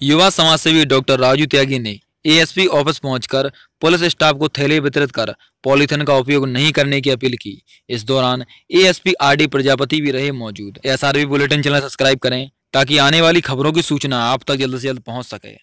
युवा समाज सेवी डॉक्टर राजू त्यागी ने एएसपी ऑफ़िस पहुंचकर पुलिस स्टाफ को थैले वितरित कर पॉलीथिन का उपयोग नहीं करने की अपील की। इस दौरान एएसपी आरडी प्रजापति भी रहे मौजूद। एसआरबी बुलेटिन चैनल सब्सक्राइब करें ताकि आने वाली खबरों की सूचना आप तक जल्द से जल्द पहुँच सके।